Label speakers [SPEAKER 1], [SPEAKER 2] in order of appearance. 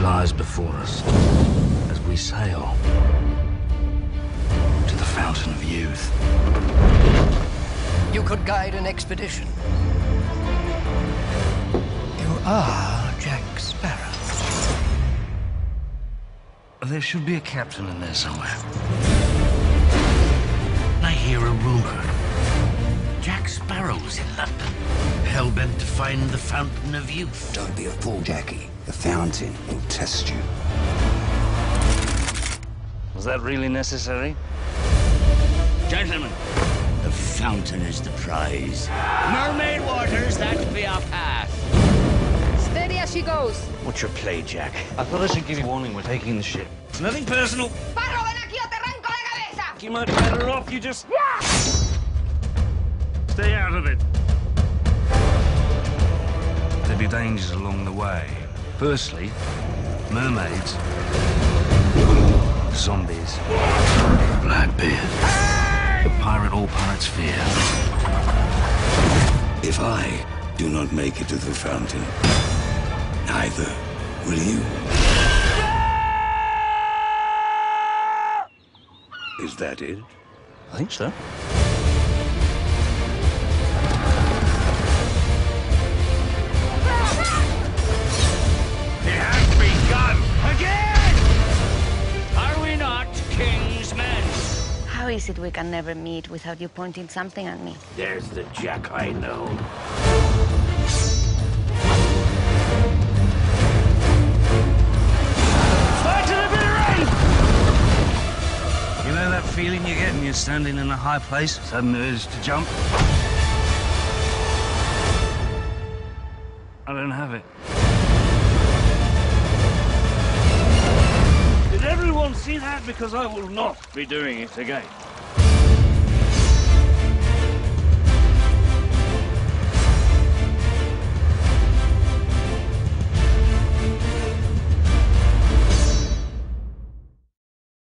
[SPEAKER 1] lies before us as we sail to the Fountain of Youth.
[SPEAKER 2] You could guide an expedition. You are Jack Sparrow.
[SPEAKER 1] There should be a captain in there somewhere. I hear a rumor. Jack Sparrow's in London, hell-bent to find the Fountain of Youth.
[SPEAKER 3] Don't be a fool, Jackie. The fountain will test you.
[SPEAKER 1] Was that really necessary? Gentlemen, the fountain is the prize. Mermaid waters, that will be our path.
[SPEAKER 4] Steady as she goes.
[SPEAKER 1] What's your play, Jack? I thought I should give you warning we're taking the ship. It's nothing personal.
[SPEAKER 4] Sparrow, ven aquí o te arranco la cabeza.
[SPEAKER 1] You might be better off you just... Stay out of it. There'll be dangers along the way. Firstly, mermaids. Zombies. Blackbeard. The pirate all pirates fear.
[SPEAKER 3] If I do not make it to the fountain, neither will you. Is that it?
[SPEAKER 1] I think so.
[SPEAKER 4] Is it we can never meet without you pointing something at me?
[SPEAKER 1] There's the Jack I know. Fight to the bitter end! You know that feeling you get when you're standing in a high place, sudden urge to jump? I don't have it. Did everyone see that? Because I will not be doing it again.